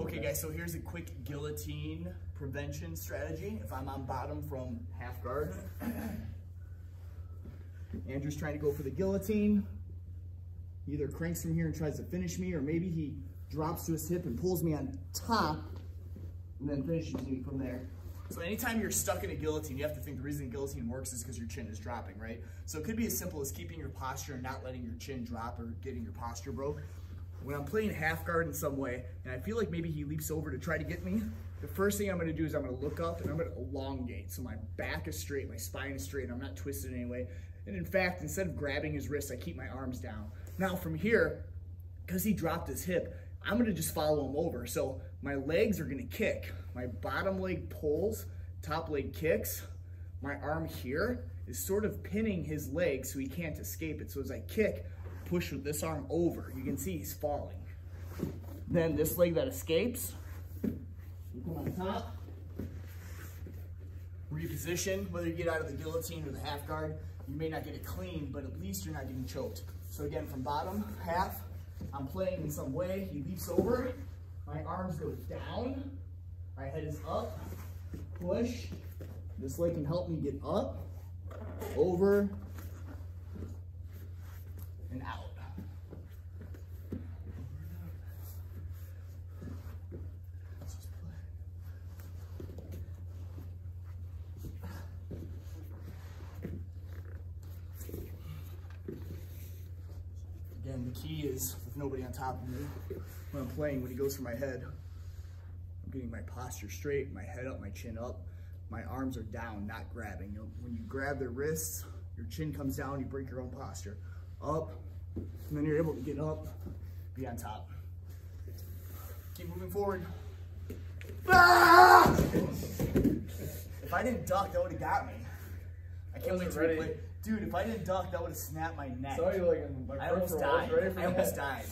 Okay guys, so here's a quick guillotine prevention strategy. If I'm on bottom from half guard, Andrew's trying to go for the guillotine. He either cranks from here and tries to finish me, or maybe he drops to his hip and pulls me on top and then finishes me from there. So anytime you're stuck in a guillotine, you have to think the reason guillotine works is because your chin is dropping, right? So it could be as simple as keeping your posture and not letting your chin drop or getting your posture broke when I'm playing half guard in some way, and I feel like maybe he leaps over to try to get me, the first thing I'm gonna do is I'm gonna look up and I'm gonna elongate. So my back is straight, my spine is straight, and I'm not twisted in any way. And in fact, instead of grabbing his wrist, I keep my arms down. Now from here, because he dropped his hip, I'm gonna just follow him over. So my legs are gonna kick. My bottom leg pulls, top leg kicks. My arm here is sort of pinning his leg so he can't escape it. So as I kick, push with this arm over. You can see he's falling. Then this leg that escapes, come on top, reposition, whether you get out of the guillotine or the half guard, you may not get it clean, but at least you're not getting choked. So again, from bottom, half, I'm playing in some way, he leaps over, my arms go down, my head is up, push, this leg can help me get up, over, and out. Again, the key is with nobody on top of me, when I'm playing, when he goes for my head, I'm getting my posture straight, my head up, my chin up. My arms are down, not grabbing. You know, when you grab their wrists, your chin comes down, you break your own posture. Up, and then you're able to get up, be on top. Keep moving forward. Ah! If I didn't duck, that would have got me. Can't wait to replay. Dude, if I didn't duck, that would have snapped my neck. You like my I almost peripheral, I was died. ready I almost died.